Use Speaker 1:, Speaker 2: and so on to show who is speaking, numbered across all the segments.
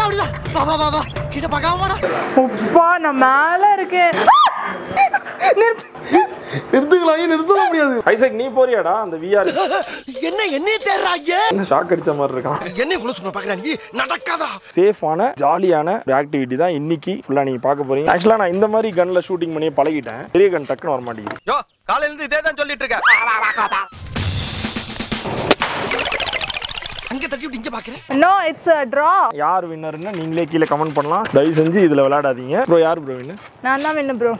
Speaker 1: அப்படிதான் வா வா வா வா. கிட்ட பார்க்காம வாடா
Speaker 2: அப்பா நான் மேல இருக்கேன். நிறுத்து.
Speaker 3: நிறுத்துக்கலாம் ஏன் நிறுத்தவே முடியாது. ஐசக் நீ போறியாடா? அந்த விஆர்
Speaker 1: என்ன
Speaker 3: என்ன ஷாக் அடிச்ச மாதிரி இருக்கான்
Speaker 1: பாக்குறா நீ? நடக்காதா?
Speaker 3: சேஃபான ஜாலியான ஆக்டிவிட்டி தான் இன்னைக்கு ஃபுல்லா நீங்க பார்க்க போறீங்க. ஆக்சுவலா நான் இந்த மாதிரி கன்ல ஷூட்டிங் பண்ணி பழகிட்டேன். பெரிய கன் டக்குன்னு வர மாட்டேங்குது
Speaker 1: யோ காலையில இருந்து இதே தான் சொல்லிட்டு இருக்க. அங்க தட்டி விட்டு இங்க பாக்குறேன்.
Speaker 2: நோ இட்ஸ் அ ட்ரா
Speaker 3: யார் வின்னர்னு நீங்களே கீழே கமெண்ட் பண்ணலாம். தயவு செஞ்சு இதுல விளையாடாதீங்க. ப்ரோ யார் ப்ரோ வின்னு
Speaker 2: நான் தான் வேணும் ப்ரோ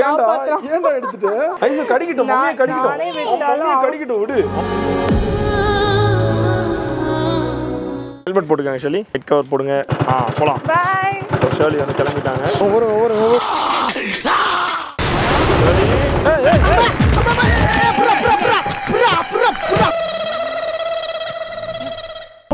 Speaker 3: ஏன்டா? ஏன்டா எடுத்துட்டு? ஐசக் கடிக்கட்டும் மம்மியை கடிக்கட்டும். கடிக்கட்டும் விடு. ஹெல்மெட் போட்டுக்கோங்க ஷெலி ஹெட் கவர் போடுங்க. ஆ போலாம். வந்து கிளம்பிட்டாங்க. ஒவ்வொரு ஒவ்வொரு ஒவ்வொரு.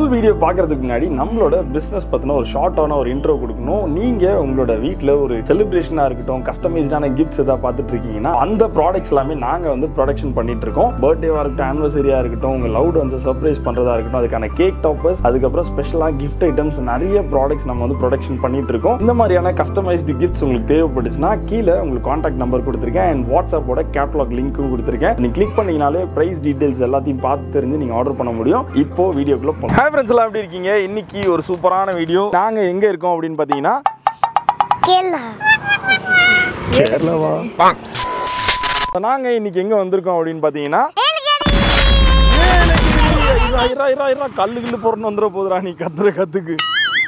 Speaker 3: ஃபுல் வீடியோ பார்க்கறதுக்கு முன்னாடி நம்மளோட பிஸ்னஸ் பற்றின ஒரு ஷார்ட்டான ஒரு இன்ட்ரோ கொடுக்கணும். நீங்கள் உங்களோட வீட்டில் ஒரு செலிப்ரேஷனாக இருக்கட்டும் கஸ்டமைஸ்டான கிஃப்ட்ஸ் எதாவது பார்த்துட்டு இருக்கீங்கன்னா அந்த ப்ராடக்ட்ஸ் எல்லாமே நாங்கள் வந்து ப்ரொடக்ஷன் பண்ணிட்டு இருக்கோம். பர்த்டேவாக இருக்கட்டும் ஆனிவர்சரியாக இருக்கட்டும் உங்கள் லவுட் வந்து சர்ப்ரைஸ் பண்ணுறதா இருக்கட்டும் அதுக்கான கேக் டாப்பர்ஸ் அதுக்கப்புறம் ஸ்பெஷலாக கிஃப்ட் ஐட்டம்ஸ் நிறைய ப்ராடக்ட்ஸ் நம்ம வந்து ப்ரொடக்ஷன் பண்ணிட்டு இருக்கோம். இந்த மாதிரியான கஸ்டமைஸ்டு கிஃப்ட்ஸ் உங்களுக்கு தேவைப்பட்டுச்சுன்னா கீழே உங்களுக்கு காண்டாக்ட் நம்பர் கொடுத்துருக்கேன் அண்ட் வாட்ஸ்அப்போட கேட்லாக் லிங்க்கும் கொடுத்துருக்கேன். நீங்கள் கிளிக் பண்ணீங்கனாலே ப்ரைஸ் டீட்டெயில்ஸ் எல்லாத்தையும் பார்த்து தெரிஞ்சு நீங்கள் ஆர்டர் பண்ண முடியும். இப்போ வீடியோக்குள்ளே போகலாம் ஃப்ரெண்ட்ஸ் எல்லாம் எப்படி இருக்கீங்க? இன்னைக்கு ஒரு சூப்பரான வீடியோ நாங்க எங்க இருக்கோம் அப்படின்னு பாத்தீங்கன்னா கேரளாவா? நாங்க இன்னைக்கு எங்க வந்திருக்கோம் அப்படின்னு இருடா, கல்லு கில்லு போறன்னு வந்துட போதுடா நீ கத்துற கத்துக்கு.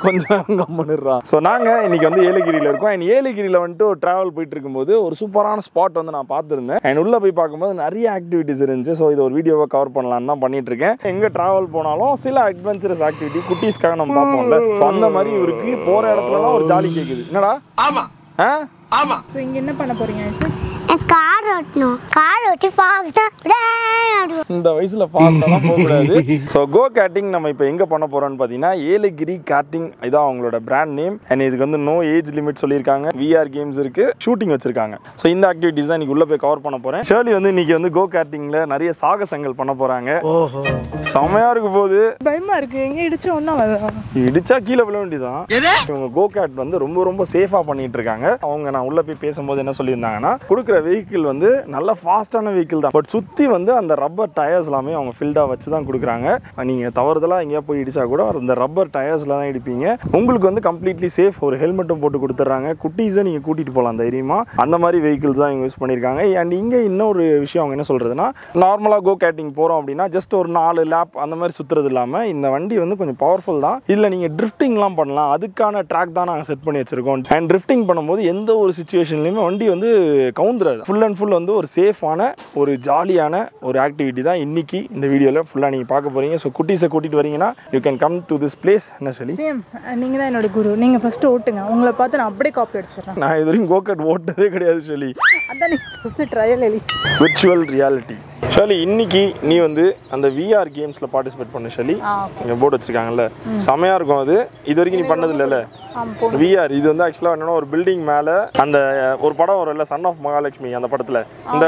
Speaker 3: கொஞ்சம் நேரம் கம்மனிடுறா ஸோ நாங்கள் இன்னைக்கு வந்து ஏலகிரியில் இருக்கோம். அண்ட் ஏலகிரியில் வந்துட்டு ஒரு ட்ராவல் போயிட்டு இருக்கும்போது ஒரு சூப்பரான ஸ்பாட் வந்து நான் பார்த்துருந்தேன். அண்ட் உள்ளே போய் பார்க்கும்போது நிறைய ஆக்டிவிட்டிஸ் இருந்துச்சு. ஸோ இதை ஒரு வீடியோவை கவர் பண்ணலான்னு தான் பண்ணிட்டு இருக்கேன் எங்கே ட்ராவல் போனாலும் சில அட்வென்ச்சரஸ் ஆக்டிவிட்டி குட்டீஸ்க்காக நம்ம பார்ப்போம்ல. ஸோ அந்த மாதிரி இவருக்கு போகிற இடத்துலலாம் ஒரு ஜாலி கேட்குது என்னடா?
Speaker 1: ஆமா.
Speaker 3: ஆ?
Speaker 1: ஆமா.
Speaker 2: ஸோ இங்க என்ன பண்ண போறீங்க சார்
Speaker 4: கார் ஓட்டணும். கார் ஓட்டி ஃபாஸ்டா
Speaker 3: இந்த வயசுல ஃபாஸ்டெல்லாம் போகக்கூடாது. ஸோ கோ கேட்டிங் நம்ம இப்போ எங்கே பண்ண போறோம்னு பார்த்தீங்கன்னா ஏலகிரி கார்ட்டிங் இதான் அவங்களோட பிராண்ட் நேம் அண்ட் இதுக்கு வந்து நோ ஏஜ் லிமிட் சொல்லியிருக்காங்க. விஆர் கேம்ஸ் இருக்கு ஷூட்டிங் வச்சிருக்காங்க. ஸோ இந்த ஆக்டிவிட்டிஸ் தான் இன்னைக்கு உள்ள போய் கவர் பண்ண போறேன். ஷேர்லி வந்து இன்னைக்கு வந்து கோ கேட்டிங்ல நிறைய சாகசங்கள் பண்ண போறாங்க.
Speaker 1: ஓஹோ.
Speaker 3: செமையா இருக்க போகுது.
Speaker 2: பயமா இருக்கு. எங்க இடிச்ச அவ்வளோதான்
Speaker 3: இடிச்சா கீழே விழ வேண்டியதான் இவங்க கோ கேட் வந்து ரொம்ப ரொம்ப சேஃபாக பண்ணிட்டு இருக்காங்க. அவங்க நான் உள்ள போய் பேசும்போது என்ன சொல்லியிருந்தாங்கன்னா கொடுக்குற வெஹிக்கிள் வந்து நல்ல ஃபாஸ்டான வெஹிக்கிள் தான். பட் சுற்றி வந்து அந்த ரப்பர் டயர்ஸ் எல்லாமே அவங்க ஃபில்டாக வச்சு தான் கொடுக்குறாங்க. நீங்கள் தவறுதலாக எங்கேயா போய் இடிச்சா கூட அந்த ரப்பர் டயர்ஸில் தான் இடிப்பீங்க. உங்களுக்கு வந்து கம்ப்ளீட்லி சேஃப் ஒரு ஹெல்மெட்டும் போட்டு கொடுத்துட்றாங்க. குட்டீஸை நீங்கள் கூட்டிகிட்டு போகலாம் தைரியமாக அந்த மாதிரி வெஹிக்கிள்ஸ் தான் இவங்க யூஸ் பண்ணியிருக்காங்க. அண்ட் இங்கே இன்னொரு விஷயம் அவங்க என்ன சொல்கிறதுனா நார்மலாக கோ கேட்டிங் போகிறோம் அப்படின்னா ஜஸ்ட் ஒரு நாலு லேப் அந்த மாதிரி சுற்றுறது இல்லாமல் இந்த வண்டி வந்து கொஞ்சம் பவர்ஃபுல் தான். இதில் நீங்கள் ட்ரிஃப்டிங்லாம் பண்ணலாம். அதுக்கான ட்ராக் தான் நாங்கள் செட் பண்ணி வச்சுருக்கோம். அண்ட் ட்ரிஃப்டிங் பண்ணும்போது எந்த ஒரு சுச்சுவேஷன்லையுமே வண்டி வந்து கவுந்துராது ஃபுல் அண்ட் ஃபுல் வந்து ஒரு சேஃபான ஒரு ஜாலியான ஒரு ஆக்டிவிட்டி தான் இன்னைக்கு இந்த வீடியோவில் ஃபுல்லாக நீங்கள் பார்க்க போகிறீங்க ஸோ குட்டீஸை கூட்டிகிட்டு வரீங்கன்னா you can come to this place என்ன சொல்லி?
Speaker 2: சேம் நீங்க தான் என்னோட குரு. நீங்க ஃபர்ஸ்ட் ஓட்டுங்க. உங்களை பார்த்து நான் அப்படியே காப்பி அடிச்சிடுறேன்.
Speaker 3: நான் இது வரைக்கும் கோகட் ஓட்டதே கிடையாது சொல்லி.
Speaker 2: அதான் நீங்க ஃபர்ஸ்ட் ட்ரையல் எழுதி
Speaker 3: விர்ச்சுவல் ரியாலிட்டி ஷாலி இன்னைக்கு நீ வந்து அந்த விஆர் கேம்ஸில் பார்ட்டிசிபேட் பண்ணு ஷாலி இங்கே போர்டு வச்சிருக்காங்கல்ல. செமையா இருக்கும் அது. இது வரைக்கும் நீ பண்ணது இல்லைல்ல? விஆர் இது வந்து ஆக்சுவலாக என்னன்னா ஒரு பில்டிங் மேலே அந்த ஒரு படம் வரும்ல சன் ஆஃப் மகாலட்சுமி அந்த படத்தில். இந்த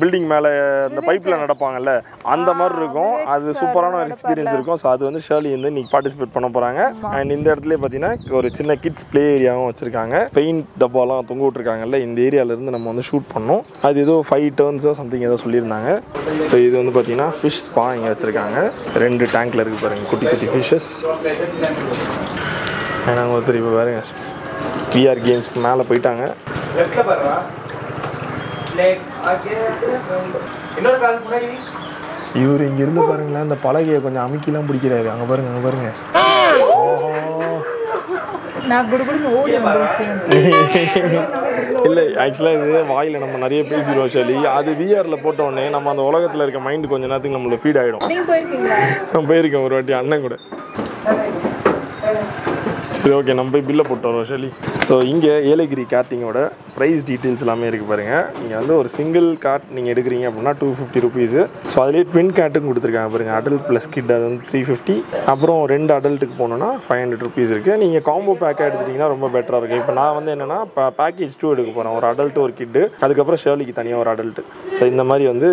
Speaker 3: பில்டிங் மேலே இந்த பைப்பில் நடப்பாங்கல்ல அந்த மாதிரி இருக்கும். அது சூப்பரான ஒரு எக்ஸ்பீரியன்ஸ் இருக்கும். ஸோ அது வந்து ஷேர்லி வந்து நீ பார்ட்டிசிபேட் பண்ண போகிறாங்க அண்ட் இந்த இடத்துல பார்த்தீங்கன்னா ஒரு சின்ன கிட்ஸ் ப்ளே ஏரியாவும் வச்சிருக்காங்க. பெயிண்ட் டப்பாலாம் தொங்க விட்டுருக்காங்கல்ல இந்த ஏரியால இருந்து நம்ம வந்து ஷூட் பண்ணோம் அது ஏதோ ஃபைவ் டேர்ன்ஸோ சம்திங் ஏதோ சொல்லியிருந்தாங்க. ஸோ இது வந்து பார்த்தீங்கன்னா ஃபிஷ் ஸ்பா இங்கே வச்சுருக்காங்க. ரெண்டு டேங்க்ல இருக்கு பாருங்க குட்டி குட்டி ஃபிஷ்ஷஸ் நாங்கள் ஒருத்தர் இப்போ பாருங்க. விஆர் கேம்ஸ்க்கு மேலே போயிட்டாங்க. இவர் இங்க இருந்து பாருங்களேன் இந்த பலகையை கொஞ்சம் அமுக்கிலாம் பிடிக்கிறாரு. அங்க பாருங்க அங்க பாருங்க. இல்லை ஆக்சுவலாக இது வாயில் நம்ம நிறைய பேசிடுவோம் சொல்லி அது விஆரில் போட்ட உடனே நம்ம அந்த உலகத்தில் இருக்க மைண்டு கொஞ்ச நேரத்துக்கு நம்மளுக்கு ஃபீட் ஆகிடும்
Speaker 2: நீங்க போயிருக்கீங்களா?
Speaker 3: நான் போயிருக்கேன் ஒரு வாட்டி அண்ணன் கூட. சரி ஓகே நம்ம போய் பில்லை போட்டு வரோம் ஷலி ஸோ இங்கே ஏலகிரி கேட்டிங்கோட ப்ரைஸ் டீட்டெயில்ஸ் எல்லாமே இருக்குது பாருங்கள் நீங்கள் வந்து ஒரு சிங்கிள் கார்ட் நீங்கள் எடுக்கிறீங்க அப்படின்னா டூ ஃபிஃப்டி ருபீஸு ஸோ அதுலேயே ட்வின் கேட்டும் கொடுத்துருக்காங்க பாருங்கள் அடல்ட் ப்ளஸ் கிட் அது வந்து த்ரீ ஃபிஃப்டி அப்புறம் ரெண்டு அடல்ட்டுக்கு போனோன்னா ஃபைவ் ஹண்ட்ரட் ருபீஸ் இருக்குது நீங்கள் காம்போ பேக்காக எடுத்துட்டிங்கன்னா ரொம்ப பெட்டராக இருக்கும். இப்போ நான் வந்து என்னென்னா இப்போ பேக்கேஜ் டூ எடுக்க போகிறேன் ஒரு அடல்ட்டு ஒரு கிட்டு அதுக்கப்புறம் ஷேர்லிக்கு தனியாக ஒரு அடல்ட்டு ஸோ இந்த மாதிரி வந்து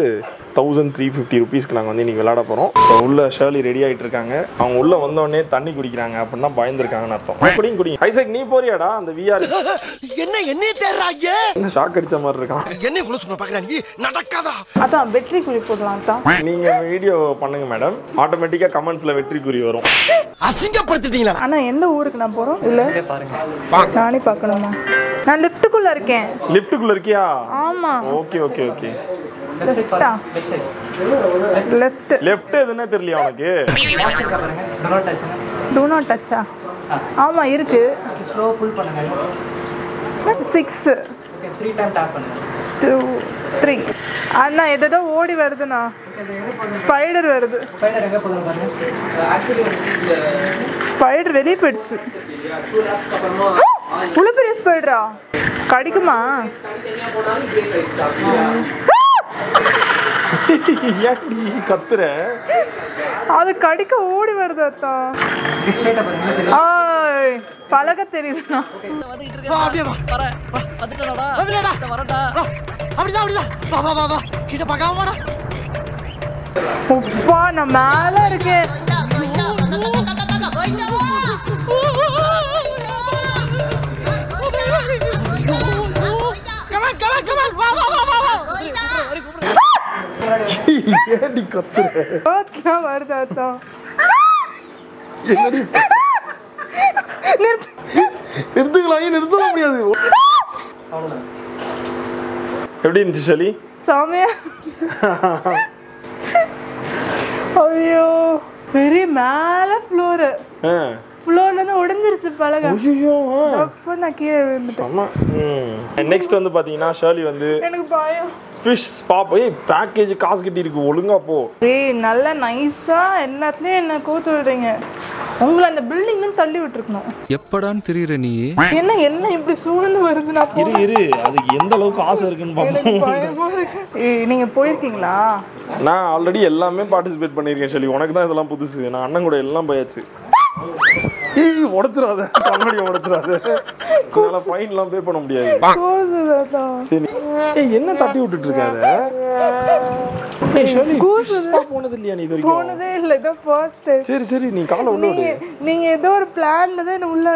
Speaker 3: தௌசண்ட் த்ரீ ஃபிஃப்டி ருபீஸ்க்கு நாங்கள் வந்து இன்றைக்கி விளாட போகிறோம் ஸோ உள்ள ஷேர்லி ரெடி ஆகிட்டு இருக்காங்க. அவங்க உள்ளே வந்தோடனே தண்ணி குடிக்கிறாங்க அப்படின்னா பயந்துருக்காங்கன்னு அர்த்தம். குடிங்க குடிங்க ஐசக் நீ போறியாடா? அந்த விஆர்
Speaker 1: என்ன என்னைய தேடுறா ஐயா?
Speaker 3: என்ன ஷாக் அடிச்ச மாதிரி இருக்கான்.
Speaker 1: என்னைய குள்ள சொன்ன பாக்குறா நீ? நடக்காதா?
Speaker 2: அதான் வெற்றி குறி போடலாம் தான்.
Speaker 3: நீங்க வீடியோ பண்ணுங்க மேடம் ஆட்டோமேட்டிக்கா கமெண்ட்ஸ்ல வெற்றி குறி வரும்.
Speaker 1: அசிங்கப்படுத்திட்டீங்களா?
Speaker 2: ஆனா எந்த ஊருக்கு நான் போறோம்? இல்ல? நானே பார்க்கணுமா நான் லிஃப்ட்டுக்குள்ள இருக்கேன்.
Speaker 3: லிஃப்ட்டுக்குள்ள இருக்கியா?
Speaker 2: ஆமா.
Speaker 3: ஓகே ஓகே ஓகே
Speaker 2: லெஃப்டா லெஃப்ட்
Speaker 3: லெஃப்ட் எதுன்னே தெரியலையா உனக்கு?
Speaker 2: டூ நாட் டச்சா ஆமா இருக்கு.
Speaker 5: ஸ்லோ புல் பண்ணுங்க.
Speaker 2: Six
Speaker 5: okay three time tap பண்ணுங்க.
Speaker 2: டூ த்ரீ அண்ணா எதோ ஓடி வருதுண்ணா. ஸ்பைடர் வருது.
Speaker 5: ஸ்பைடர்
Speaker 2: ஸ்பைடர் வெளியே போயிடுச்சு. உள்ள பெரிய ஸ்பைடரா கடிக்குமா?
Speaker 3: ஏன் நீ கத்துற?
Speaker 2: அது கடிக்க ஓடி வருது அத்தா. பழக தெரியுதுண்ணா
Speaker 1: வா அப்படியே வா.
Speaker 3: ஏன்டி கத்துற?
Speaker 2: வருது
Speaker 3: என்னடி? நிறுத்துக்கலாம் ஏன் நிறுத்தல முடியாது. எப்படி இருந்துச்சு ஷலி?
Speaker 2: சாமியா ஐயோ பெரிய மேல ஃப்ளோரு ஃப்ளோர்ல இருந்து உடைஞ்சிருச்சு பழக
Speaker 3: ஐயோ
Speaker 2: அப்போ நான் கீழே விழுந்துட்டேன்.
Speaker 3: நெக்ஸ்ட் வந்து பாத்தீங்கன்னா ஷர்லி வந்து
Speaker 2: எனக்கு பயம்.
Speaker 3: ஃபிஷ் பாப் ஏய் பேக்கேஜ் காசு கட்டி இருக்கு ஒழுங்கா போ.
Speaker 2: ஏய் நல்லா நைஸா எல்லாத்துலயும் என்ன கோத்து விடுறீங்க? உங்களை அந்த பில்டிங்ல தள்ளி விட்டுருக்கணும்.
Speaker 6: எப்படான்னு தெரியுற நீ
Speaker 2: என்ன என்ன இப்படி சூழ்ந்து வருது? நான் போ-
Speaker 3: இரு இரு. அதுக்கு எந்த அளவுக்கு ஆசை இருக்குன்னு
Speaker 2: ஏய், நீங்க போயிருக்கீங்களா?
Speaker 3: நான் ஆல்ரெடி எல்லாமே பார்ட்டிசிபேட் பண்ணியிருக்கேன் சொல்லி உனக்கு தான் இதெல்லாம் புதுசு. நான் அண்ணன் கூட எல்லாம் போயாச்சு. உடைச்சிடாத. கண்ணாடியை உடைச்சிடாத. என்னால் ஃபைன்லாம் பே பண்ண முடியாது. ஏய் என்ன தட்டி விட்டுட்டு இருக்காத போனது இல்லையா நீ இது வரைக்கும்?
Speaker 2: போனதே இல்லை இதோ ஃபர்ஸ்ட் டைம்
Speaker 3: சரி சரி நீ காலை உள்ள
Speaker 2: நீங்க
Speaker 3: விடு
Speaker 2: நீங்க ஏதோ ஒரு பிளான்ல தான் என்ன உள்ள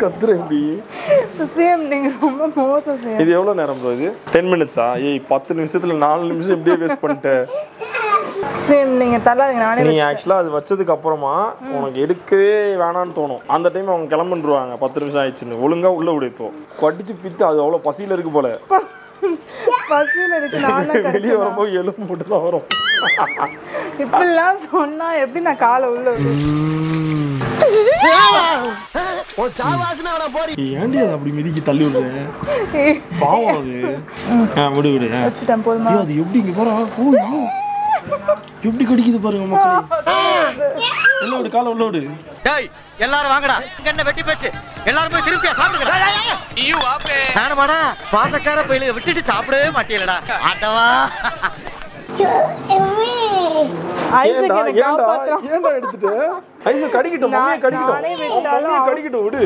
Speaker 3: கத்துற இப்படி?
Speaker 2: சேம் நீங்க ரொம்ப மோசம் சேம்.
Speaker 3: இது எவ்வளோ நேரம் ப்ரோ இது? டென் மினிட்ஸா ஏய் பத்து நிமிஷத்துல நாலு நிமிஷம் இப்படியே வேஸ்ட் பண்ணிட்ட.
Speaker 2: சேம் நீங்க தள்ளாதீங்க நானே
Speaker 3: நீ. ஆக்சுவலாக அது வச்சதுக்கு அப்புறமா உனக்கு எடுக்கவே வேணான்னு தோணும். அந்த டைம் அவங்க கிளம்புருவாங்க பத்து நிமிஷம் ஆயிடுச்சுன்னு. ஒழுங்கா உள்ள விடு இப்போ. கடிச்சு பித்து அது அவ்வளோ பசியில் இருக்கு போல.
Speaker 2: பசியில இருக்கு
Speaker 3: வெளியே? வரும்போது எலும்பு மட்டும் தான் வரும்.
Speaker 2: இப்படிலாம் சொன்னா எப்படி நான் காலை உள்ள
Speaker 3: ஏன்டி அதை அப்படி மிதிக்கி தள்ளி விடுறேன்
Speaker 2: ஏய்,
Speaker 3: பாவம் அது. ஆ விடு விடு. அது எப்படி இங்க. எப்படி கடிக்குது பாருங்க மக்களே? உள்ள விடு காலை உள்ள விடு.
Speaker 1: டேய் எல்லாரும் வாங்கடா. இங்க என்ன வெட்டி போச்சு? எல்லாரும் போய் திருப்தியா சாப்பிடுங்க ஐயோ வாப்பே. நானுமாடா பாசக்கார பையில விட்டுட்டு சாப்பிடவே மாட்டீங்களடா. ஆட்டவா?
Speaker 2: ஐசக்
Speaker 3: ஏன்டா எடுத்துட்டு? ஐசோ கடிக்கட்டும் கடிக்கட்டும். கடிக்கட்டும் விடு.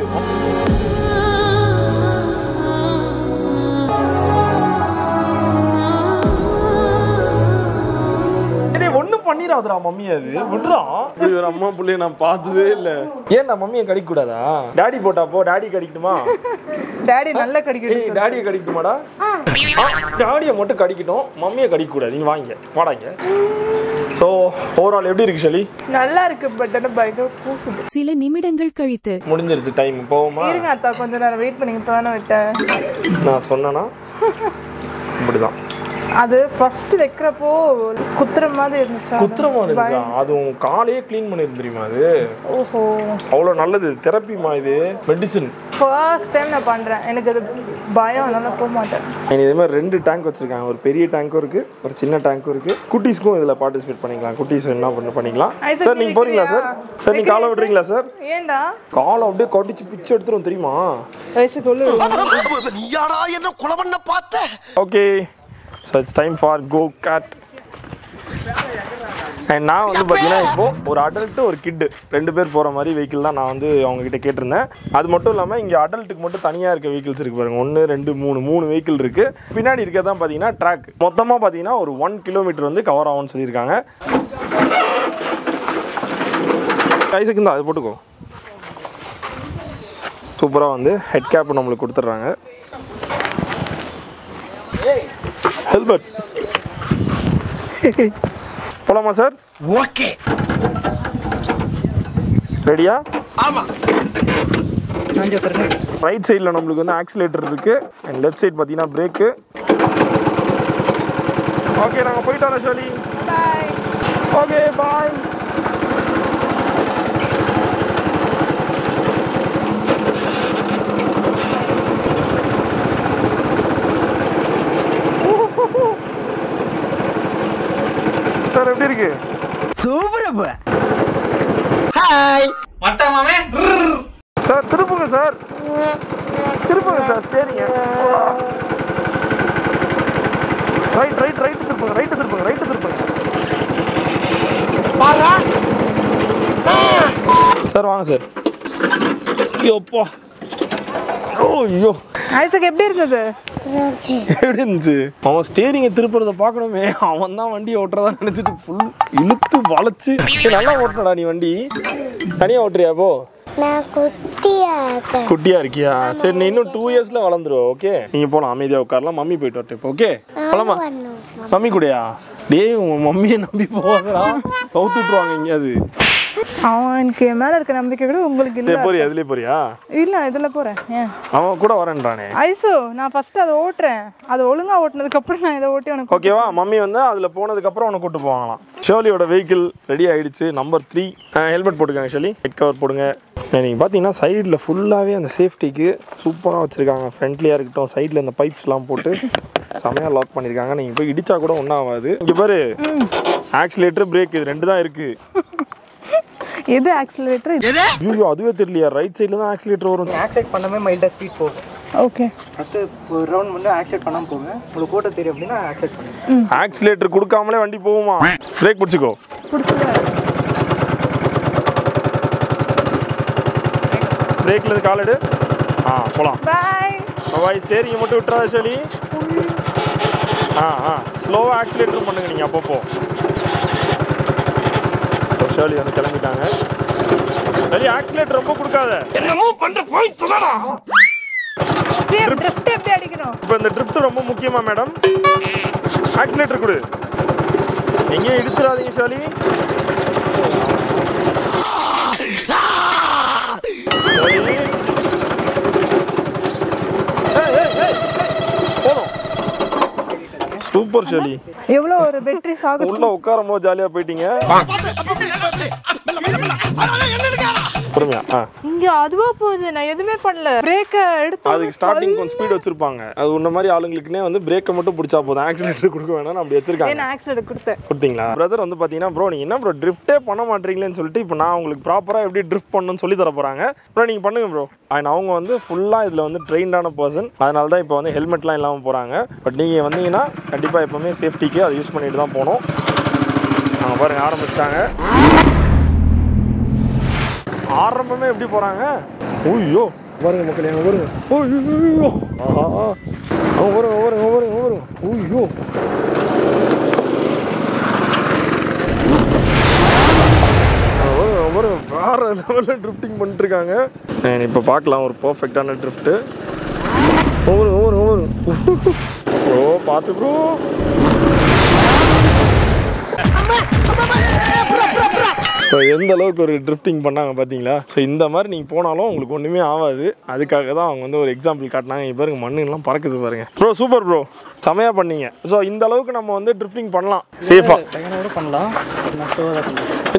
Speaker 3: பண்ணிராதுடா மம்மி அது. இப்படி ஒரு அம்மா புள்ளைய நான் பார்த்ததே இல்ல. ஏன்டா மம்மியை கடிக்க கூடாதா டாடி போட்டா போ டாடி கடிக்கட்டுமா?
Speaker 2: டாடி நல்லா கடிக்கிட்டு
Speaker 3: ஏய் டாடியை கடிக்கட்டுமாடா? டாடியை மட்டும் கடிக்கட்டும் மம்மியை கடிக்க கூடாது நீங்க வாங்க வாடாங்க. ஸோ ஓவரால் எப்படி இருக்கு ஷலி?
Speaker 2: நல்லா இருக்கு பட் ஆனால் பயங்கர கூசுது
Speaker 7: சில நிமிடங்கள் கழித்து
Speaker 3: முடிஞ்சிருச்சு டைம் போவோமா?
Speaker 2: இருங்க அத்தா கொஞ்ச நேரம் வெயிட் பண்ணி இப்போ தானே விட்டேன்.
Speaker 3: நான் சொன்னேன்னா இப்படிதான்.
Speaker 2: அது ஃபர்ஸ்ட் வைக்கிறப்போ குத்துற மாதிரி இருந்துச்சு? அது.
Speaker 3: குத்திரமா இருந்துச்சா அதுவும் காலையே க்ளீன் பண்ணிருந்து தெரியுமா அது?
Speaker 2: ஓஹோ.
Speaker 3: அவ்வளோ நல்லது. தெரப்பிமா இது. மெடிசின்
Speaker 2: ஃபர்ஸ்ட் டைம் நான் பண்றேன். எனக்கு அது பயம் அதனால போக மாட்டேன்.
Speaker 3: இதே மாதிரி ரெண்டு டேங்க் வச்சிருக்காங்க. ஒரு பெரிய டேங்க்கும் இருக்கு ஒரு சின்ன டேங்க்கும் இருக்கு. குட்டீஸ்க்கும் இதில் பார்ட்டிசிபேட் பண்ணிக்கலாம். குட்டீஸ் என்ன பண்ண பண்ணிக்கலாம். சார்
Speaker 2: நீ
Speaker 3: நீங்கள் போறீங்களா சார்? சார் நீங்கள் காலை விட்றீங்களா சார்
Speaker 2: ஏன்டா?
Speaker 3: காலை அப்படியே கடிச்சு பிச்சு எடுத்துரும் தெரியுமா?
Speaker 2: வயசு
Speaker 1: நீயாடா என்ன கொலை பண்ண பார்த்த?
Speaker 3: Okay so it's time for go kart and நான் வந்து பார்த்தீங்கன்னா இப்போது ஒரு அடல்ட்டு ஒரு கிட்டு ரெண்டு பேர் போகிற மாதிரி வெஹிக்கிள் தான் நான் வந்து அவங்கக்கிட்ட கேட்டிருந்தேன். அது மட்டும் இல்லாமல் இங்கே அடல்ட்டுக்கு மட்டும் தனியாக இருக்க வெஹிக்கிள்ஸ் இருக்குது பாருங்கள் ஒன்று ரெண்டு மூணு மூணு வெஹிக்கிள் இருக்குது பின்னாடி இருக்கிறது தான் பார்த்தீங்கன்னா ட்ராக் மொத்தமாக பார்த்தீங்கன்னா ஒரு ஒன் கிலோமீட்டர் வந்து கவர் ஆகும்னு சொல்லியிருக்காங்க. கைஸுக்கு தான் அது போட்டுக்கோ. சூப்பராக வந்து ஹெட் கேப் நம்மளுக்கு கொடுத்துட்றாங்க. ஹெல்மெட். போலாமா சார்?
Speaker 1: ஓகே.
Speaker 3: ரெடியா?
Speaker 1: ஆமா.
Speaker 3: ரைட் சைடில் நம்மளுக்கு வந்து ஆக்சிலேட்டர் இருக்கு. அண்ட் லெஃப்ட் சைடு பார்த்தீங்கன்னா பிரேக்கு ஓகே நாங்கள் போயிட்டு வரோம் Sholi
Speaker 2: bye
Speaker 3: okay bye sir எப்படி இருக்கு
Speaker 1: ஹாய்
Speaker 3: சார் திருப்புங்க சார். திருப்புங்க சார் சரிங்க. ரைட் ரைட் ரைட் திருப்புங்க ரைட்டு திருப்புங்க ரைட்டு திருப்புங்க. சார் வாங்க சார். ஐயோப்பா ஓ ஐயோ.
Speaker 2: ஐசக் எப்படி இருந்தது?
Speaker 3: எப்படி இருந்துச்சு? அவன் ஸ்டேரிங்கை திருப்புறத பார்க்கணுமே. அவன் தான் வண்டி ஓட்டுறதா நினைச்சிட்டு ஃபுல் இழுத்து வளைச்சு. நல்லா ஓட்டுனடா நீ வண்டி. தனியா ஓட்டுறியா போ
Speaker 4: நான் குட்டியா
Speaker 3: இருக்கியா? சரி நீ இன்னும் டூ இயர்ஸ்ல வளர்ந்துருவ ஓகே நீங்க போலாம் அமைதியா உட்காரலாம் மம்மி போயிட்டு வரட்டும் இப்போ ஓகே போலாமா? மம்மி கூடயா? டேய் உன் மம்மியை நம்பி போவாதடா கவுத்து விட்டுருவாங்க எங்கேயாவது
Speaker 2: அவனுக்கு மேல இருக்க நம்பிக்கை கூட உங்களுக்கு இல்ல
Speaker 3: போறியா? அதுலயே போறியா?
Speaker 2: இல்ல இதுல போறேன்.
Speaker 3: அவன் கூட வரேன்றானே.
Speaker 2: ஐசோ நான் ஃபர்ஸ்ட் அதை ஓட்டுறேன். அதை ஒழுங்கா ஓட்டுனதுக்கு அப்புறம் நான் இதை ஓட்டி உனக்கு
Speaker 3: ஓகேவா மம்மி வந்து அதில் போனதுக்கப்புறம் உன்னை கூட்டு போவாங்களாம். ஷோலியோட வெஹிக்கிள் ரெடி ஆயிடுச்சு. நம்பர் த்ரீ ஹெல்மெட் போட்டுக்கோங்க ஷோலி ஹெட் கவர் போடுங்க. நீங்கள் பார்த்தீங்கன்னா சைடில் ஃபுல்லாகவே அந்த சேஃப்டிக்கு சூப்பராக வச்சுருக்காங்க. ஃப்ரண்ட்லியாக இருக்கட்டும் சைடில் இந்த பைப்ஸ்லாம் போட்டு செமையாக லாக் பண்ணியிருக்காங்க நீங்கள் போய் இடிச்சா கூட ஒன்றும் ஆகாது. இங்கே பாரு. ஆக்சிலேட்டர் பிரேக் இது. ரெண்டு தான் இருக்குது
Speaker 2: எது ஆக்சிலரேட்டர் இது
Speaker 3: ஐயோ அதுவே தெரியலையா. ரைட் சைடில் தான் ஆக்சிலேட்டர் வரும்.
Speaker 5: ஆக்சிடென்ட் பண்ணாமே மைல்டாக ஸ்பீட் போகும்.
Speaker 2: ஓகே
Speaker 5: ஃபஸ்ட்டு ஒரு ரவுண்ட் வந்து ஆக்சிடென்ட் பண்ணாமல் போங்க. உங்களுக்கு ஓட்ட தெரியும் அப்படின்னா ஆக்சிடென்ட் பண்ணுங்க.
Speaker 3: ஆக்சிலேட்டர் கொடுக்காமலே வண்டி போகுமா? பிரேக் பிடிச்சிக்கோ. பிரேக்கில் இருந்து கால் எடு. ஆ போகலாம்
Speaker 2: பாய்
Speaker 3: பாய் ஸ்டேரிங்கை மட்டும் விட்டுறாத ஷோலி ஆ ஆ. ஸ்லோவாக ஆக்சிலேட்டர் பண்ணுங்க நீங்கள் அப்பப்போ. ஷோலி வந்து கிளம்பிட்டாங்க. சரி ஆக்சிலேட்டர் ரொம்ப கொடுக்காத.
Speaker 2: சேம் ட்ரிஃப்ட் எப்படி அடிக்கணும்?
Speaker 3: இப்போ இந்த ட்ரிஃப்ட் ரொம்ப முக்கியமா மேடம் ஆக்சிலேட்டர் கொடு. எங்கேயும் இடிச்சிடாதீங்க ஷோலி சூப்பர் ஷோலி
Speaker 2: எவ்வளோ ஒரு வெற்றி சாகு
Speaker 3: உள்ள உட்காரும் போது ஜாலியா போயிட்டீங்க. பொறுமையா
Speaker 2: இங்க அதுவா போகுது நான் எதுவுமே பண்ணல. பிரேக்க எடுத்து
Speaker 3: அதுக்கு ஸ்டார்டிங் கொஞ்சம் ஸ்பீட் வச்சிருப்பாங்க. அது உன்ன மாதிரி ஆளுங்களுக்குனே வந்து பிரேக்கை மட்டும் பிடிச்சா போதும். ஆக்சிலேட்டர் கொடுக்க வேணாம் அப்படி வச்சிருக்காங்க.
Speaker 2: நான் ஆக்சிடென்ட் கொடுத்தேன்?
Speaker 3: கொடுத்தீங்களா? பிரதர் வந்து பார்த்தீங்கன்னா ப்ரோ நீங்கள் என்ன ப்ரோ ட்ரிஃப்ட்டே பண்ண மாட்டீங்களேன்னு சொல்லிட்டு இப்போ நான் உங்களுக்கு ப்ராப்பராக எப்படி ட்ரிஃப்ட் பண்ணணும்னு சொல்லி தர போகிறாங்க ப்ரோ நீங்கள் பண்ணுங்க ப்ரோ அண்ட் அவங்க வந்து ஃபுல்லாக இதில் வந்து ட்ரெயின்டான பர்சன் அதனால தான் இப்போ வந்து ஹெல்மெட்லாம் இல்லாமல் போகிறாங்க பட் நீங்கள் வந்தீங்கன்னா கண்டிப்பாக எப்போவுமே சேஃப்டிக்கு அதை யூஸ் பண்ணிட்டு தான் போகணும். அவங்க பாருங்க ஆரம்பிச்சிட்டாங்க. ஆரம்பமே எப்படி போகிறாங்க ஓய்யோ. பாருங்க மக்களே அவங்க வருங்க. ஓய்யோ. வருங்க வருங்க வருங்க ஓய்யோ. ஒரு ஒரு வேற லெவலில் ட்ரிஃப்டிங் பண்ணிட்டுருக்காங்க. இப்போ பார்க்கலாம் ஒரு பர்ஃபெக்டான ட்ரிஃப்ட்டு ஒவ்வொரு ஒவ்வொரு ஒவ்வொரு ப்ரோ பார்த்து ப்ரோ ஸோ எந்த அளவுக்கு ஒரு ட்ரிஃப்டிங் பண்ணாங்க பார்த்தீங்களா ஸோ இந்த மாதிரி நீங்கள் போனாலும் உங்களுக்கு ஒன்றுமே ஆகாது. அதுக்காக தான் அவங்க வந்து ஒரு எக்ஸாம்பிள் காட்டினாங்க. இப்போ பாருங்க மண்ணுலாம் பறக்குது பாருங்க. ப்ரோ சூப்பர் ப்ரோ செமையாக பண்ணீங்க. ஸோ இந்த அளவுக்கு நம்ம வந்து ட்ரிஃப்டிங் பண்ணலாம். சேஃபாக
Speaker 5: பண்ணலாம்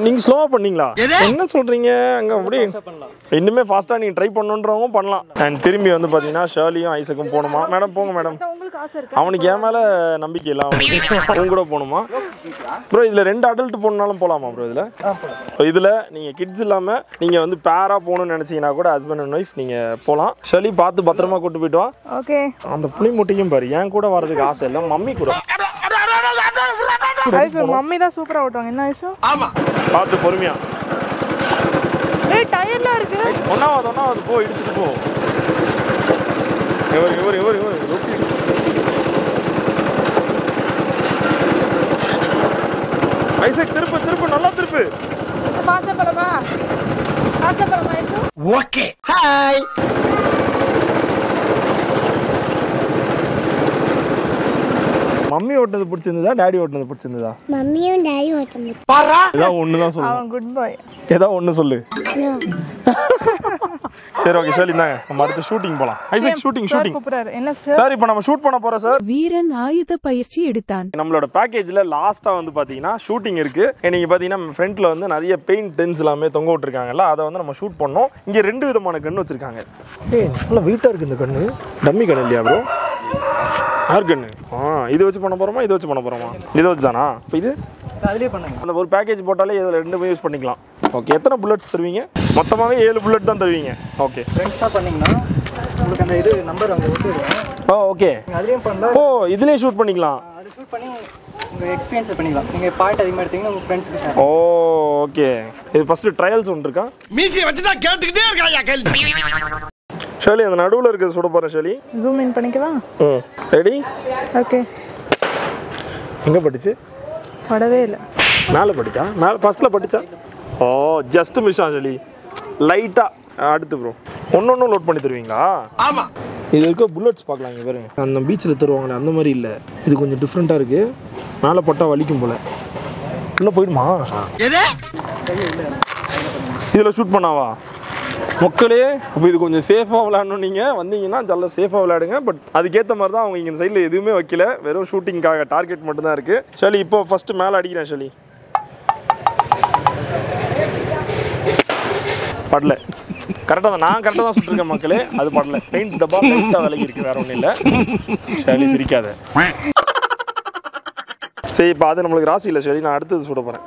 Speaker 3: நீங்கள் ஸ்லோவாக பண்ணீங்களா? என்ன சொல்கிறீங்க அங்கே அப்படியே இன்னுமே ஃபாஸ்ட்டாக நீங்கள் ட்ரை பண்ணுன்றவங்க பண்ணலாம். அண்ட் திரும்பி வந்து பார்த்தீங்கன்னா ஷேர்லியும் ஐசக்கும் போகணுமா? மேடம் போங்க மேடம் அவனுக்கு என் மேலே நம்பிக்கை இல்லை. அவனுக்கு அவன் கூட போகணுமா? ப்ரோ இதில் ரெண்டு அடல்ட் போனாலும் போகலாமா ப்ரோ இதில்? இதில் நீங்கள் கிட்ஸ் இல்லாமல் நீங்கள் வந்து பேராக போகணும்னு நினச்சிங்கன்னா கூட ஹஸ்பண்ட் அண்ட் ஒய்ஃப் நீங்கள் போகலாம். ஷர்லி பார்த்து பத்திரமா கூட்டு போயிட்டு வா.
Speaker 2: ஓகே.
Speaker 3: அந்த புளி முட்டையும் பாரு என் கூட வரதுக்கு ஆசை இல்லை மம்மி கூட.
Speaker 2: மம்மி தான் சூப்பரா ஓட்டுவாங்க. என்ன ஐசு?
Speaker 3: பார்த்து பொறுமையா.
Speaker 2: ஏய் டயர்லாம் இருக்கு.
Speaker 3: ஒன்றாவது ஒன்றாவது போ இடிச்சுட்டு போ. இவர் இவர் இவர் இவர் ரொட்டி. ஐசக் திருப்பு திருப்பு நல்லா திருப்பு.
Speaker 2: போலாமா ஃபாஸ்டா போலாமா ஐசு
Speaker 3: மம்மி ஓட்டுனது பிடிச்சிருந்ததா டாடி ஓட்டுனது பிடிச்சிருந்ததா?
Speaker 4: மம்மியும் டேடியும் ஓட்ட முடியும்
Speaker 3: ஏதாவது ஒன்று தான் சொல்லு.
Speaker 2: அவன் குட் பாய்
Speaker 3: ஏதாவது ஒன்று சொல்லு. சரி ஓகே சொல்லி இந்தாங்க. நம்ம அடுத்து ஷூட்டிங் போகலாம் ஐசக் ஷூட்டிங் ஷூட்டிங்
Speaker 2: என்ன சார்
Speaker 3: சார் இப்போ நம்ம ஷூட் பண்ண போகிறோம் சார்
Speaker 6: வீரன் ஆயுத பயிற்சி எடுத்தான்.
Speaker 3: நம்மளோட பேக்கேஜில் லாஸ்ட்டாக வந்து பார்த்தீங்கன்னா ஷூட்டிங் இருக்குது நீங்கள் பார்த்தீங்கன்னா ஃப்ரண்ட்டில் வந்து நிறைய பெயிண்ட் டென்ஸ் எல்லாமே தொங்க விட்டுருக்காங்கல்ல அதை வந்து நம்ம ஷூட் பண்ணோம். இங்கே ரெண்டு விதமான கன்று வச்சுருக்காங்க. ஏய் நல்லா வெயிட்டாக இருக்குது இந்த கன்று டம்மி கன்று இல்லையா ப்ரோ யார் கன்று ஆ இது வச்சு பண்ண போகிறோமா இது வச்சு பண்ண போகிறோமா இதை வச்சு தானா இப்போ இது?
Speaker 5: அதுலேயே பண்ணுங்க.
Speaker 3: அந்த ஒரு பேக்கேஜ் போட்டாலே இதில் ரெண்டுமே யூஸ் பண்ணிக்கலாம். ஓகே எத்தனை புல்லட்ஸ் தருவீங்க? மொத்தமாகவே ஏழு புல்லட் தான் தருவீங்க. ஓகே
Speaker 5: ஃப்ரெண்ட்ஸாக பண்ணிங்கன்னா உங்களுக்கு அந்த இது நம்பர் அங்கே
Speaker 3: ஓ ஓகே
Speaker 5: அதுலேயும் பண்ணலாம்.
Speaker 3: ஓ இதுலேயே ஷூட் பண்ணிக்கலாம்.
Speaker 5: அது ஷூட் பண்ணி உங்கள் எக்ஸ்பீரியன்ஸை பண்ணிக்கலாம். நீங்கள் பாயிண்ட் அதிகமாக எடுத்தீங்கன்னா உங்கள் ஃப்ரெண்ட்ஸுக்கு
Speaker 3: ஓ ஓகே இது ஃபஸ்ட்டு ட்ரையல்ஸ் ஒன்று இருக்கா?
Speaker 1: மீசியை வச்சுதான் கேட்டுக்கிட்டே இருக்காயா கேள்வி?
Speaker 3: ஷேலி அந்த நடுவில் இருக்கிறது சுட போகிறேன் ஷேலி.
Speaker 2: Zoom in பண்ணிக்கவா?
Speaker 3: ம். ரெடி
Speaker 2: ஓகே
Speaker 3: எங்கே படிச்சு?
Speaker 2: படவே இல்லை.
Speaker 3: மேலே படிச்சா? மேலே ஃபஸ்ட்டில் படிச்சா? ஓ ஜஸ்ட் மிஸ் ஷேலி லைட்டாக அடுத்து ப்ரோ ஒன்று ஒன்று லோட் பண்ணி தருவீங்களா?
Speaker 1: ஆமா.
Speaker 3: இது இருக்க புல்லட்ஸ் பார்க்கலாம் இங்கே பாருங்க. அந்த பீச்சில் தருவாங்களே அந்த மாதிரி இல்லை. இது கொஞ்சம் டிஃப்ரெண்ட்டாக இருக்குது மேலே பட்டா வலிக்கும் போல். உள்ளே போயிடுமா? இதில் ஷூட் பண்ணாவா? மக்களே இப்போ இது கொஞ்சம் சேஃபாக விளையாடணும் நீங்கள் வந்தீங்கன்னா நல்ல சேஃபாக விளையாடுங்க. பட் அதுக்கேற்ற மாதிரி தான் அவங்க இங்கே சைடில் எதுவுமே வைக்கல. வெறும் ஷூட்டிங்காக டார்கெட் மட்டும்தான் இருக்குது ஷலி இப்போ ஃபஸ்ட்டு மேலே அடிக்கிறேன் ஷலி. படல. கரெக்டாக தான் நான் கரெக்டாக தான் சுட்டிருக்கேன் மக்களே. அது படல. பெயிண்ட் டப்பா லைட்டாக விலகி இருக்கு வேற ஒன்றும் இல்லை. ஷலி சிரிக்காத. சரி இப்போ அது நம்மளுக்கு ராசி இல்லை ஷலி. நான் அடுத்தது சுட போகிறேன்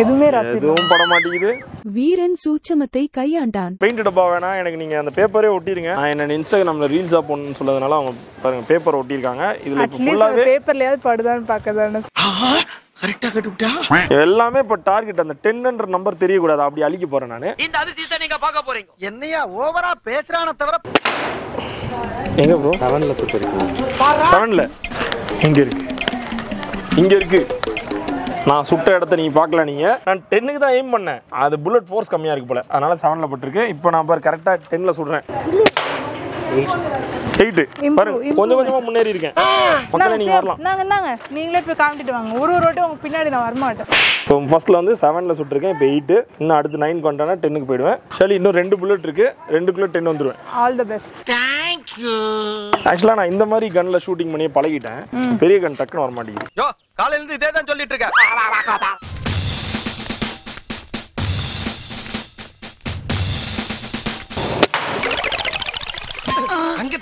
Speaker 2: எதுவுமே.
Speaker 3: எதுவும் பட மாட்டேங்குது.
Speaker 6: வீரன் சூட்சமத்தை கையாண்டான்.
Speaker 3: பெயிண்ட் டப்பா வேணாம் எனக்கு நீங்கள் அந்த பேப்பரே ஒட்டிடுங்க. நான் என்ன இன்ஸ்டாகிராமில் ரீல்ஸாக போடணும்னு சொன்னதுனால அவங்க பாருங்க பேப்பர் ஒட்டியிருக்காங்க. இதில் ஃபுல்லாகவே
Speaker 2: பேப்பர்லயாவது படுதான்னு பார்க்கதானே
Speaker 1: கரெக்டா கட்டுவிட்டா
Speaker 3: எல்லாமே இப்போ டார்கெட் அந்த டென்ன்ற நம்பர் தெரியக்கூடாது. அப்படி அழிக்க போகிறேன் நான்.
Speaker 1: இந்த அதிசயத்தை நீங்க பார்க்க போறீங்க. என்னையா ஓவரா பேசுறான தவிர
Speaker 3: எங்கே ப்ரோ செவனில் சுட்டு செவனில் இங்கே இருக்கு. இங்கே இருக்கு. நான் சுட்ட இடத்த நீங்கள் பார்க்கல நீங்கள் நான் டென்னுக்கு தான் எய்ம் பண்ணேன். அது புல்லட் ஃபோர்ஸ் கம்மியாக இருக்கு போல. அதனால செவனில் பட்டிருக்கு. இப்போ நான் பாரு கரெக்டாக டென்னில் சுடுறேன். எயிட்டு பாருங்க
Speaker 2: improve.
Speaker 3: கொஞ்சம் கொஞ்சமாக முன்னேறி இருக்கேன்.
Speaker 2: நாங்க
Speaker 3: நீங்கள் வரலாம்.
Speaker 2: நாங்க நாங்க நீங்களே போய் காமிச்சிட்டு வாங்க. ஒரு ஒரு வாட்டி உங்க பின்னாடி நான் வரமாட்டேன்.
Speaker 3: ஸோ ஃபர்ஸ்ட்டில் வந்து செவனில் சுட்டிருக்கேன் இப்போ எயிட்டு இன்னும் அடுத்து நைன் கொண்டானா டென்னுக்கு போயிடுவேன். சரி இன்னும் ரெண்டு புல்லட் இருக்கு. ரெண்டுக்குள்ளே டென் வந்துடுவேன்
Speaker 2: ஆல் தி பெஸ்ட்
Speaker 3: ஆக்சுவலாக நான் இந்த மாதிரி கன்னில் ஷூட்டிங் பண்ணி பழகிட்டேன். பெரிய கன் டக்குன்னு வர மாட்டேங்குது
Speaker 1: யோ காலையில இருந்து இதே தான் சொல்லிட்டு இருக்க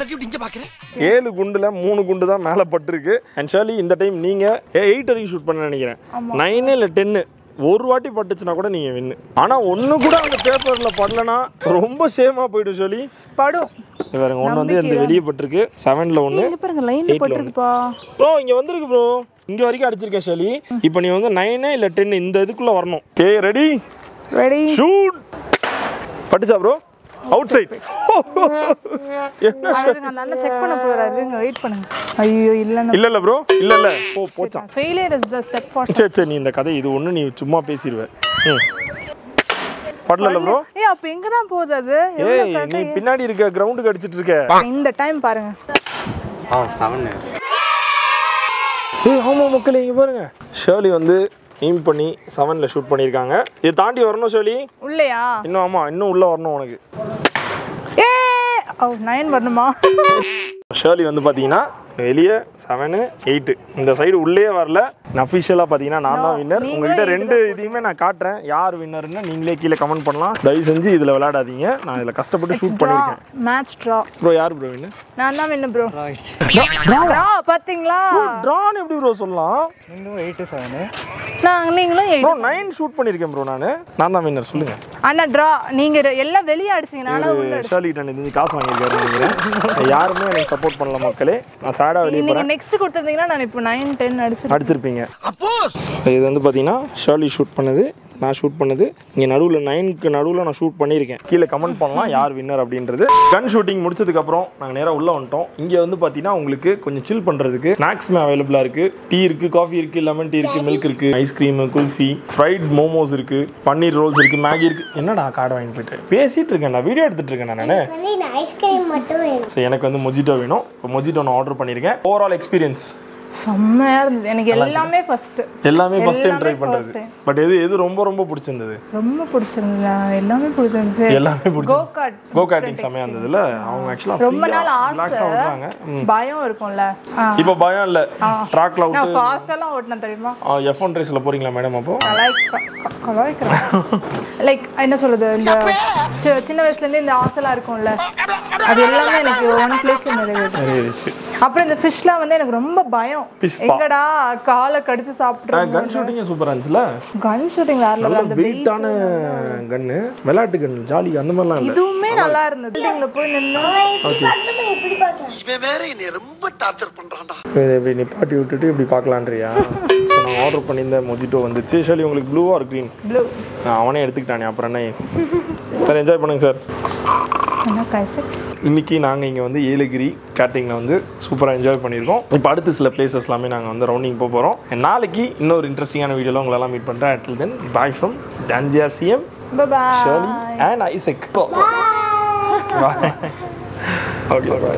Speaker 1: தட்டி விட்டு இங்க பாக்குறேன்.
Speaker 3: ஏழு குண்டில் மூணு குண்டு தான் மேலே பட்டிருக்கு. அண்ட் ஷர்லி இந்த டைம் நீங்கள் எயிட் வரைக்கும் ஷூட் பண்ண நினைக்கிறேன். நைனு இல்லை டென்னு ஒரு வாட்டி பட்டுச்சுன்னா கூட நீங்கள் வின்னு ஆனால் ஒன்று கூட அந்த பேப்பரில் படலனா ரொம்ப சேமாக போயிடும் ஷர்லி
Speaker 2: படும்
Speaker 3: பாருங்க ஒன்று வந்து இந்த வெளியே பட்டிருக்கு. செவனில் ஒன்று
Speaker 2: இங்க பாருங்க லைன்ல
Speaker 3: Eightல
Speaker 2: போட்டிருக்குப்பா.
Speaker 3: ப்ரோ இங்கே வந்திருக்கு ப்ரோ இங்கே வரைக்கும் அடிச்சிருக்கேன் ஷர்லி இப்போ நீ வந்து நைனு இல்லை டென்னு இந்த இதுக்குள்ளே வரணும். ஓகே ரெடி
Speaker 2: ரெடி
Speaker 3: ஷூட் பட்டுச்சா ப்ரோ அவுட் சைட்
Speaker 2: அந்த அண்ணன் செக் பண்ண போறாரு வெயிட் பண்ணுங்க. ஐயோ இல்லன்னு
Speaker 3: இல்ல இல்ல ப்ரோ இல்ல இல்ல. போ போச்சான்.
Speaker 2: Failure is the step for
Speaker 3: சரி சரி நீ இந்த கதை இது ஒண்ணு நீ சும்மா பேசிடுவ படல ப்ரோ
Speaker 2: ஏய் அப்ப எங்க தான் போகுது அது?
Speaker 3: ஏய் நீ
Speaker 2: ஆ-
Speaker 3: பின்னாடி இருக்க கிரவுண்டுக்கு அடிச்சிட்டு இருக்க.
Speaker 2: இந்த டைம் பாருங்க.
Speaker 3: ஏய் ஆமா மக்களே இங்க பாருங்க. ஷேர்லி வந்து எய்ம் பண்ணி செவனில் ஷூட் பண்ணியிருக்காங்க. இதை தாண்டி வரணும் சொல்லி
Speaker 2: உள்ளையா?
Speaker 3: இன்னும் ஆமாம் இன்னும் உள்ளே வரணும் உனக்கு.
Speaker 2: ஏ ஓ நைன் வரணுமா?
Speaker 3: ஷேர்லி வந்து பார்த்தீங்கன்னா வெளியே செவனு எயிட்டு இந்த சைடு உள்ளே வரல. அஃபிஷியலாக பார்த்தீங்கன்னா நான் தான் வின்னர் உங்கள்கிட்ட ரெண்டு இதையுமே நான் காட்டுறேன். யார் வின்னர்னு நீங்களே கீழே கமெண்ட் பண்ணலாம். தயவு செஞ்சு இதில் விளையாடாதீங்க. நான் இதில் கஷ்டப்பட்டு ஷூட் பண்ணியிருக்கேன்.
Speaker 2: மேட்ச் ட்ரா
Speaker 3: ப்ரோ யார் ப்ரோ வின்னர்
Speaker 2: நான் தான் வேணும் ப்ரோ
Speaker 5: ஆயிடுச்சு.
Speaker 2: ட்ரா பாத்தீங்களா
Speaker 3: ட்ரான் எப்படி ப்ரோ சொல்லலாம்?
Speaker 5: இன்னும் எயிட்டு செவனு
Speaker 2: நான் நீங்களும்
Speaker 3: ப்ரோ
Speaker 2: எயிட்
Speaker 3: நைன் ஷூட் பண்ணியிருக்கேன் ப்ரோ நான். நான் தான் வின்னர் சொல்லுங்கள்
Speaker 2: அண்ணா ட்ரா நீங்க ரெ- எல்லாம் வெளியே அடிச்சீங்க. அடிச்சேன்.
Speaker 3: ஷேர்லி இருந்து காசு வாங்கியிருக்காரு யாருமே எனக்கு சப்போர்ட் பண்ணல மக்களே. நான் சேடாக வெளியே போகிறேன்
Speaker 2: நெக்ஸ்ட் கொடுத்துருந்தீங்கன்னா நான் இப்போ நைன் டென் அடிச்சு
Speaker 3: அடிச்சிருப்பீங்க. இது வந்து பார்த்தீங்கன்னா ஷர்லி ஷூட் பண்ணது. நான் ஷூட் பண்ணது. இங்கே நடுவில் நைனுக்கு நடுவில் நான் ஷூட் பண்ணியிருக்கேன். கீழே கமெண்ட் பண்ணலாம் யார் வின்னர் அப்படின்றது. கன் ஷூட்டிங் முடிச்சதுக்கப்புறம் நாங்கள் நேராக உள்ளே வந்துட்டோம். இங்கே வந்து பார்த்தீங்கன்னா உங்களுக்கு கொஞ்சம் சில் பண்ணுறதுக்கு ஸ்நாக்ஸ்மே அவைலபிளாக இருக்குது டீ இருக்குது காஃபி இருக்குது லெமன் டீ இருக்குது மில்க் இருக்குது ice cream kulfi fried momos இருக்குது பன்னீர் ரோல்ஸ் இருக்குது மேகி இருக்குது என்னடா கார்டு வாங்கி போயிட்டு? பேசிகிட்டு இருக்கேன் நான். வீடியோ எடுத்துகிட்டு இருக்கேன் நான் ஸோ எனக்கு வந்து மொஜிட்டோ வேணும். இப்போ மொஜிட்டோ நான் ஆர்டர் பண்ணியிருக்கேன். ஓவரால் எக்ஸ்பீரியன்ஸ்
Speaker 2: செம்மையா இருந்தது. எனக்கு எல்லாமே ஃபர்ஸ்ட்
Speaker 3: எல்லாமே first time try
Speaker 2: time.
Speaker 3: But எது எது ரொம்ப ரொம்ப பிடிச்சிருந்தது?
Speaker 2: ரொம்ப பிடிச்சிருந்தது? எல்லாமே பிடிச்சிருந்துச்சு.
Speaker 3: எல்லாமே பிடிச்சி
Speaker 2: கோ கார்ட்
Speaker 3: கோ கார்டிங் செமையா இருந்ததுல. அவங்க ஆக்சுவலாக
Speaker 2: ரொம்ப நாள் ஆசை. பயம் இருக்கும்ல.
Speaker 3: இப்போ பயம் இல்லை. ட்ராக்ல
Speaker 2: நான்
Speaker 3: விட்டு
Speaker 2: ஃபாஸ்டெல்லாம் ஓட்டினேன் தெரியுமா?
Speaker 3: எஃப் ஒன் ரேஸில் போறீங்களா மேடம் அப்போ?
Speaker 2: கலாய்க்கிறேன் லைக் என்ன சொல்றது? இந்த சின்ன வயசுல இருந்தே இந்த ஆசைலாம் இருக்கும்ல. அது எல்லாமே எனக்கு ஒன் பிளேஸ்ல
Speaker 3: நிறைவேறிச்சு.
Speaker 2: அப்புறம் இந்த ஃபிஷ்லாம் வந்து எனக்கு ரொம்ப பயம்
Speaker 3: Spa.
Speaker 2: எங்கடா காலை கடிச்சு சாப்பிட்றோம்
Speaker 3: கன் ஷூட்டிங்கே சூப்பராக இருந்துச்சுல?
Speaker 2: கன் ஷூட்டிங் வேற.
Speaker 3: நல்ல
Speaker 2: அந்த
Speaker 3: வெயிட்டான கன்னு விளையாட்டு கன் ஜாலி அந்த மாதிரிலாம் இல்லை?
Speaker 2: இதுவுமே நல்லா இருந்தது. பில்டிங்ல போய் நின்று
Speaker 3: ஓகே
Speaker 1: இவன் வேற என்னை ரொம்ப டார்ச்சர் பண்றான்டா.
Speaker 3: இப்படி நிப்பாட்டி விட்டுட்டு இப்படி பார்க்கலான்றியா? நான் ஆர்டர் பண்ணியிருந்த மொஜிட்டோ வந்துச்சு. ஷாலி உங்களுக்கு ப்ளூ ஆர் க்ரீன்
Speaker 2: ப்ளூ
Speaker 3: அவனே எடுத்துக்கிட்டானே அப்புறம் என்ன? சார் என்ஜாய் பண்ணுங்க சார்
Speaker 2: என்ன கைசு
Speaker 3: இன்னைக்கு நாங்கள் இங்கே வந்து ஏலகிரி கேட்டிங்கில் வந்து சூப்பராக என்ஜாய் பண்ணியிருக்கோம். இப்போ அடுத்து சில பிளேசஸ் எல்லாமே நாங்கள் வந்து ரவுண்டிங் போக போகிறோம் நாளைக்கு இன்னொரு இன்ட்ரெஸ்டிங்கான வீடியோவில் உங்களெல்லாம் மீட் பண்ணுறேன் அட்டில் then bye from டான்ஜியா CM Shirley
Speaker 2: bye
Speaker 3: and Isaac okay bye